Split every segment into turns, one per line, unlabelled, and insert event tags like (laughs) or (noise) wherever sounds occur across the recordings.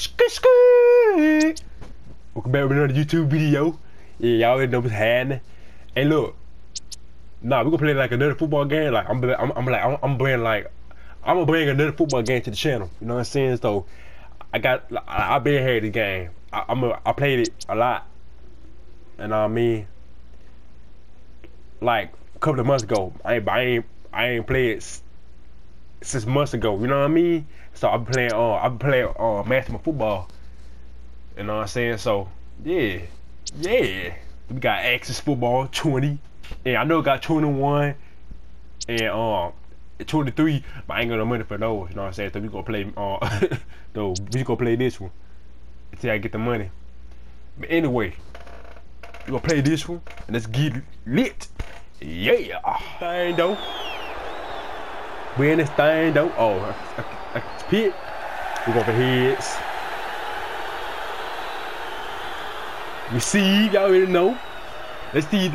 Skirt, skirt. Welcome back with another YouTube video. Yeah, y'all already know what's happening. Hey, look. Nah, we gonna play like another football game. Like I'm, I'm, I'm like, I'm, I'm bringing like, I'm gonna bring another football game to the channel. You know what I'm saying? So, I got, I, I've been here the game. I, I'm, a, I played it a lot. And I mean, like a couple of months ago, I ain't, I ain't, I ain't played s- since months ago. You know what I mean? So I'm playing, uh, I'm playing, uh, maximum football. You know what I'm saying? So, yeah, yeah. We got Axis Football 20. And I know got 21 and um 23, but I ain't got no money for those. You know what I'm saying? So we gonna play uh (laughs) those. We gonna play this one until I get the money. But anyway, we gonna play this one and let's get lit. Yeah, thing though. We in this thing though. Oh, pit. We go for heads. Receive, y'all already know. Let's see,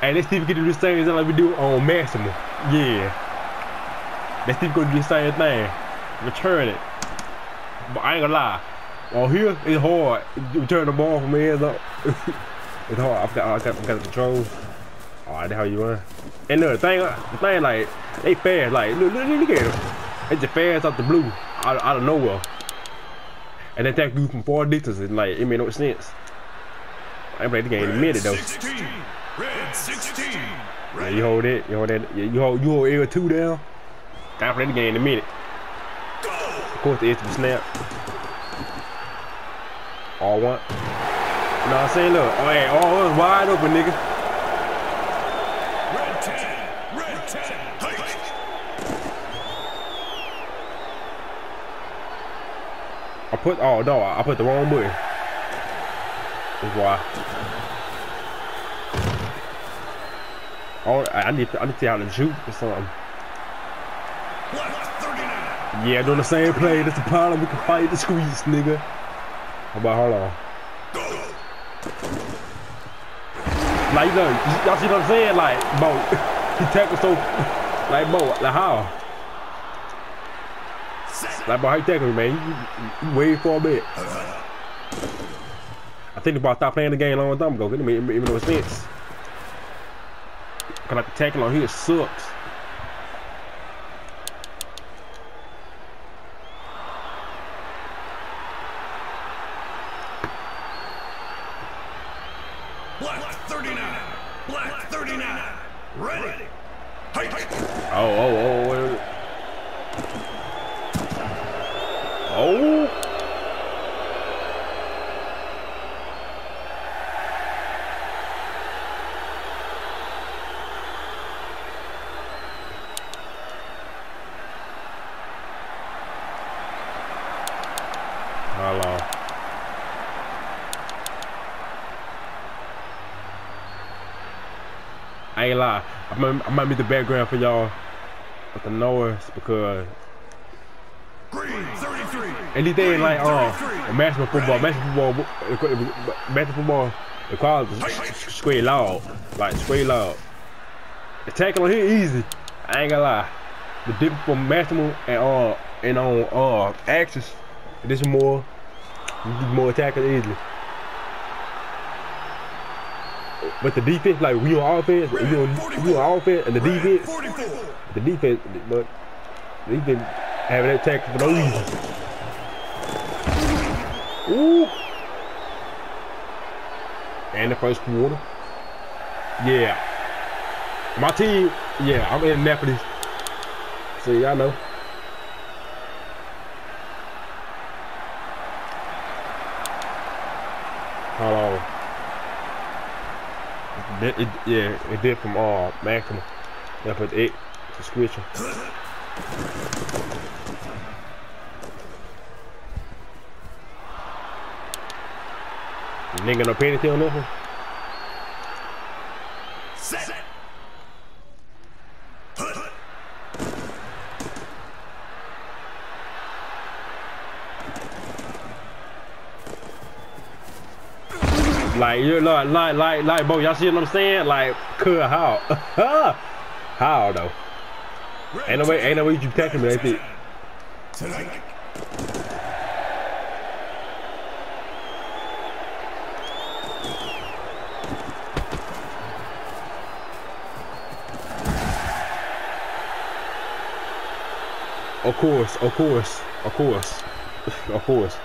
hey, let's see if we can do the same thing like we do on Maximum. Yeah. Let's see if we can do the same thing. Return it. But I ain't gonna lie. On here, it's hard. Return the ball from here, up. it's hard. I've got, I've got, I've got the controls. Alright, how you run. And look, the thing, the thing, like, they fast. Like, look, look, look at them. They just fast out the blue, out, out of nowhere. And they attack you from far distances. Like, it made no sense. I played the game in a minute though.
16. Red 16.
Yeah, you hold it, you hold that, you hold, you hold L two down. I play the game in a minute. Of course, the instant snap. All one. You know what I'm saying? Look, oh, hey, all was wide open, nigga.
Red 10. Red 10. Hike.
I put, oh no, I put the wrong button. That's why. Oh, I need, to, I need to see how to shoot or something. Yeah, doing the same play. That's the problem. We can fight the squeeze, nigga. How about hold on? Like, you know, y'all see what I'm saying? Like, bro, (laughs) he tackled so, like, bro, like how?
Set.
Like, bro, tackle man? You, you, you way for a bit. I think about stop playing the game a long time ago. It made, it made no sense. Cause like the tackle on here sucks.
Black 39. Black 39. Ready. Hike.
Oh, oh, oh, oh. Oh. Hold on. I ain't lie. I might, I might be the background for y'all with the noise because
Green 33.
anything like uh,
33.
maximum football, maximum football, maximum football, the quality is straight loud, like straight loud. The tackle here easy. I ain't gonna lie. The difference from maximum and uh and on uh axis, this is more, more tackle easily. But the defense, like we on offense, we on, we on offense, and the
Red
defense,
44.
the defense, but the defense having that tackle for no reason. Ooh. And the first quarter. Yeah. My team, yeah, I'm in Annapolis. So y'all know. Hold on. It, it, yeah, it did from uh maximum. Yeah, put eight to switch 'em. Nigga no penalty on this one.
Set.
Like you know, like like like, bro, y'all see what I'm saying? Like, could how? (laughs) how though? Ain't no way, ain't no way you protect me. Like
Tonight.
Of course, of course, of course, (laughs) of course.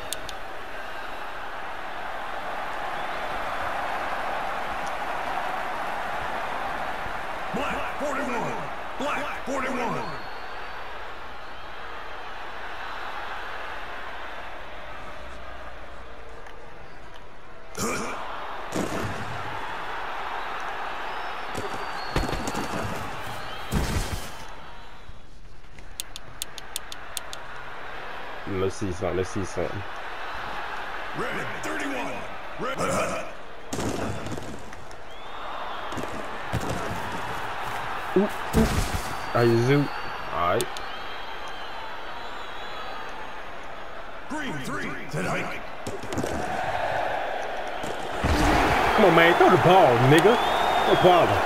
Let's see something.
Red 31. Red.
How you zoom? Alright.
Green 3. Ted Hike.
Come on, man. Throw the ball, nigga. No problem.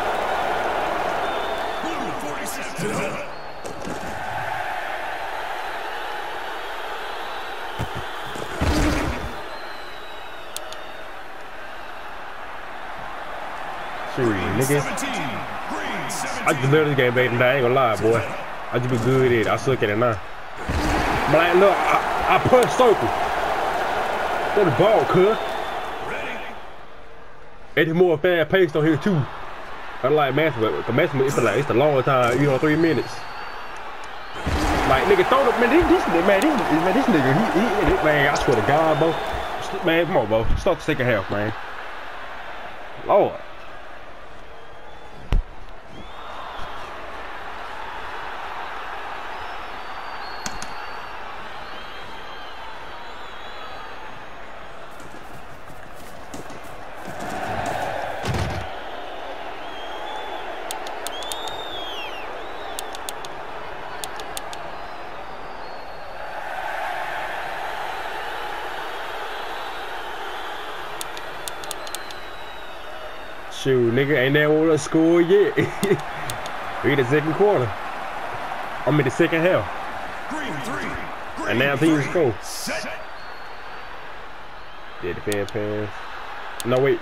Blue 46. Ted
Shoot, nigga.
17. Green 17.
I just this game, baby. I ain't gonna lie, boy. I just be good at it. I suck at it now. But like, look, I, I punch circle. Throw the ball, cuz. It's more fast paced on here too. Unlike Maximum, because Maximum, it's like it's a long time, you know, three minutes. Like nigga, throw the man, this, this man, this, man, this nigga, he, he, he, man, I swear to God, bro. Man, come on, bro. Start the second half, man. Lord. Shoot, nigga, ain't that what score yet? (laughs) we in the second quarter. I'm in the second half.
Green 3. Green
And now
three.
go.
Set.
Yeah, the fan pass. No, wait.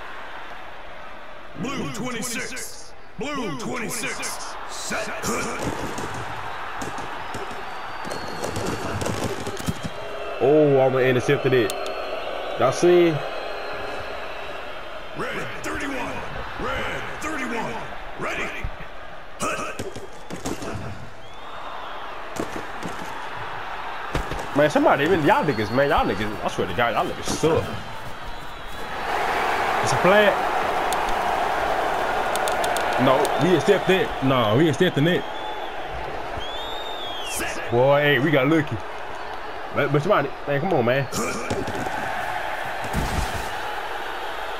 Blue 26. Blue 26. Set. (laughs)
Oh, I'm gonna intercept it. Y'all see?
Red 31. Red 31. Ready.
Man, somebody even y'all niggas, man, y'all niggas, I swear to God, y'all niggas suck. It's a flag. No, we stepped in. No, we in it. Boy, hey, we got lucky. But, but somebody, man, come on, man.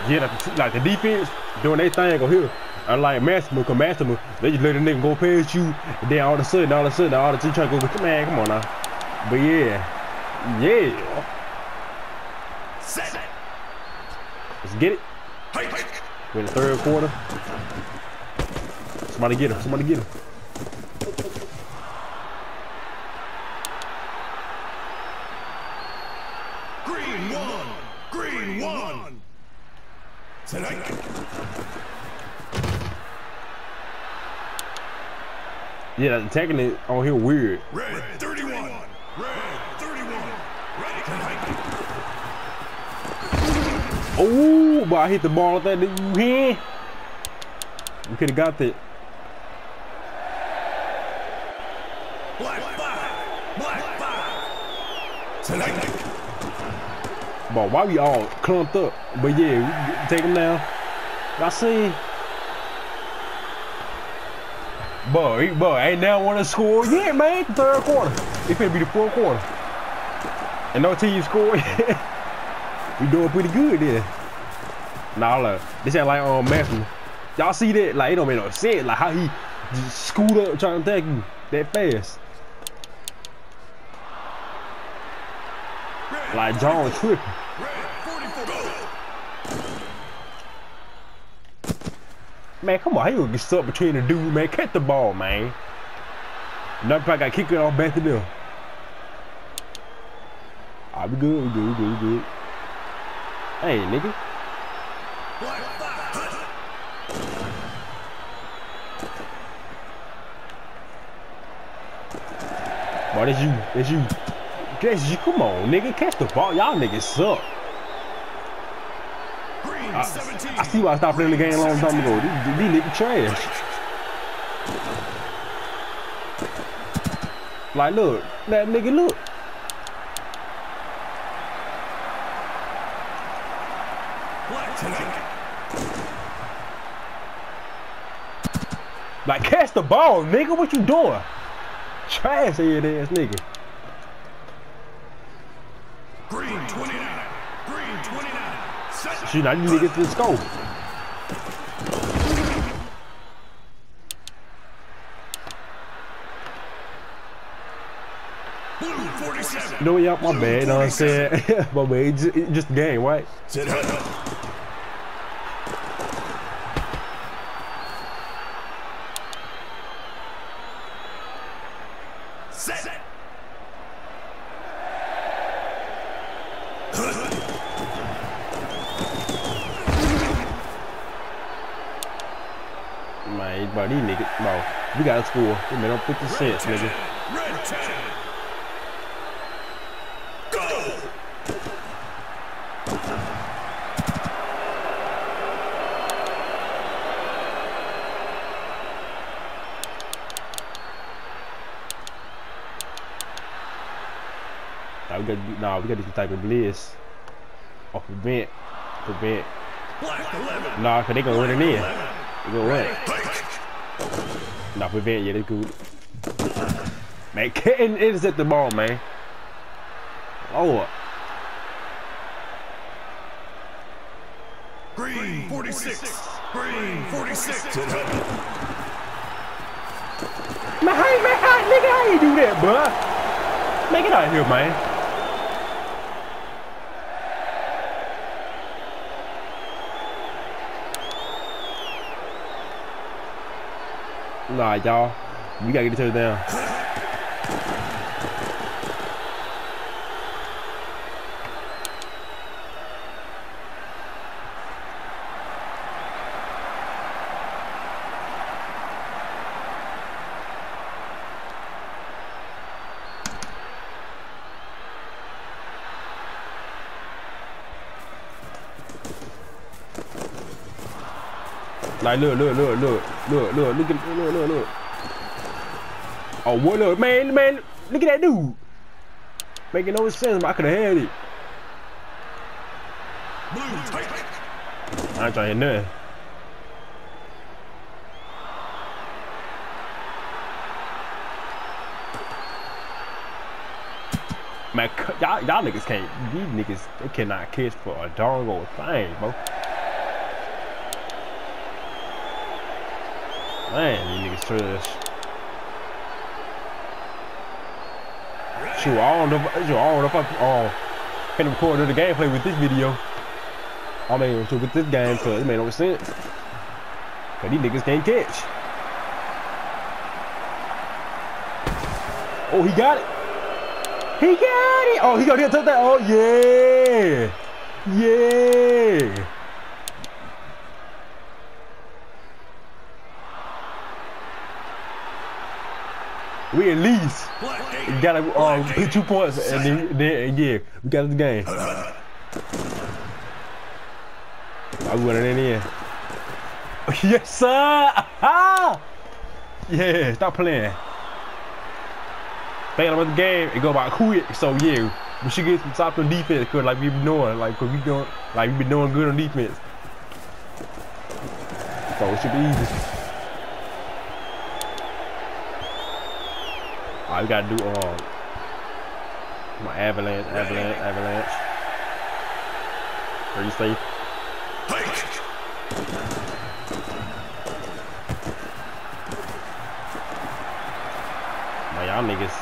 Yeah, like like the defense doing their thing over here. Unlike Maximum, cause Maximum, they just let a nigga go past you, and then all of a sudden, all of a sudden, all the team trying to go, man, come on now. But yeah, yeah,
Set.
let's get it. We're in the third quarter. Somebody get him. Somebody get him.
Green 1. Green 1. Set. Hike.
Yeah, attacking it on here weird.
Red 31. Red 31. Ready. Set. Hike.
Oh, but I hit the ball with that nigga hand. We could have got that.
Black 5. Black 5. Set.
But why we all clumped up? But yeah, we take him down. Y'all see? But, he- but ain't now want to score yet, man. Third quarter. It finna be the fourth quarter. And no team score (laughs) we doing pretty good there. Nah, look, this ain't like um Matthew. Y'all see that? Like it don't make no sense. Like how he just scoot up trying to attack you that fast. Like John tripping.
Red 44. Go.
Man, come on, you gonna get stuck between the dude, man? Catch the ball, man. Another probably got kicked it off back to them. Ah, we good, we good, we good, we good. Hey, nigga.
Black 5.
Boy, that's you. That's you. That's you. Come on, nigga. Catch the ball. Y'all niggas suck.
Green,
I,
17.
I see why I stopped playing the game a long time ago. These, these niggas trash. Like, look. That nigga, look.
Black tonight.
Like, catch the ball, nigga. What you doing? Trash head ass nigga.
Green, 29. Green, 29. Set.
Shit, I need to get to the
47.
You know what, y'all? My bad. You know what I'm saying? (laughs) my bad. It's just, it's just game, right?
Up. Set.
Man, bro, these niggas, we gotta score. We made up 50 cents, nigga.
Red 10. Go.
Nah, we gotta, do- nah, we gotta do some type of bliss. Or prevent, prevent.
Black 11.
Nah, cause they gonna run it in. They
11.
gonna run it.
Pink.
Nah, prevent, yeah, they good. Man, can't intercept the ball, man. Oh, Lord.
Green, 46. Green, 46. Set up.
Man, hey, man, how, nigga, how you do that, bruh? Man, get out of here, man. Nah, y'all. We gotta get each other Like, look, look, look, look, look, look, look at, look, look, look. Oh, what look, man, man, look at that dude. Making no sense, but I could have had it. I ain't trying to hit nothing. Man, y'all, y'all niggas can't, these niggas, they cannot catch for a darn old thing, bro. Man, these niggas trash. Shoot, I don't know, I don't know if I uh, can record the gameplay with this video. I mean, with this game, cause it made no sense. Cause these niggas can't catch. Oh, he got it. He got it. Oh, he got it. Oh, yeah. Yeah. We at least
Black 8.
we gotta um, put two points and then, then yeah, we got the game. I went it in. Yes, sir. Aha! (laughs) Yeah, stop playing. Thinking about the game, it go about quick. So yeah, we should get some top on defense, cause like we've been doing, like cause we doing, like we been doing good on defense. So it should be easy. All we gotta do, um, my avalanche, avalanche, avalanche. Pretty safe.
Pink.
My y'all niggas.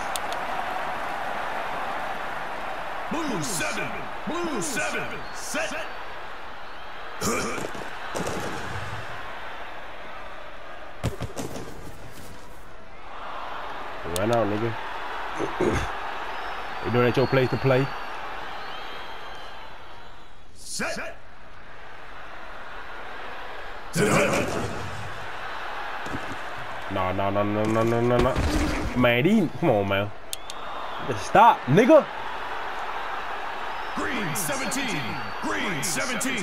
Blue 7. Blue 7. Set. (laughs)
Run out, nigga. you know that your place to play?
Set.
No, no, no, no, no, no, no, no. Man, these, come on, man. Just stop, nigga.
Green 17. Green 17.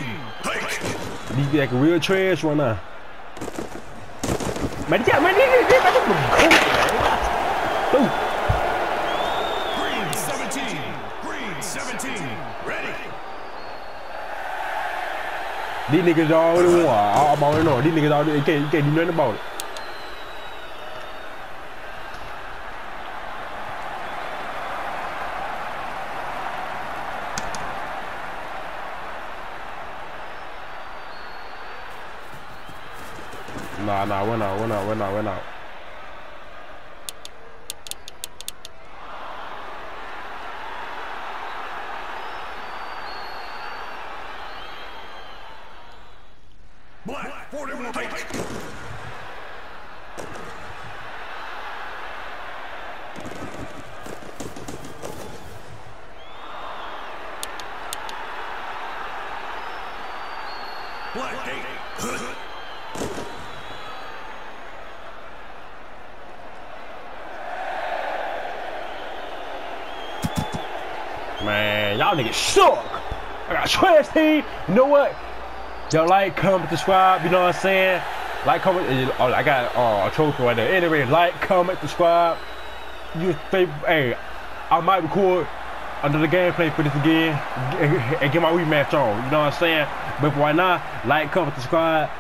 Hike.
These like real trash right now. Man, yeah, man, this is Dude,
Green 17. Green 17. Ready.
these niggas already won. I- I'm already know. These niggas already you can't, can't do nothing about it. Nah, nah, we're not, we're not, we're not, we're not.
Black 41. Hike. Black 8.
Man, y'all niggas suck. I got trash team. You know what? Y'all like, comment, subscribe. You know what I'm saying? Like, comment. Oh, I got uh, a trophy right there. Anyway, like, comment, subscribe. You favorite? Hey, I might record another gameplay for this again and get my rematch on. You know what I'm saying? But why not? like, comment, subscribe.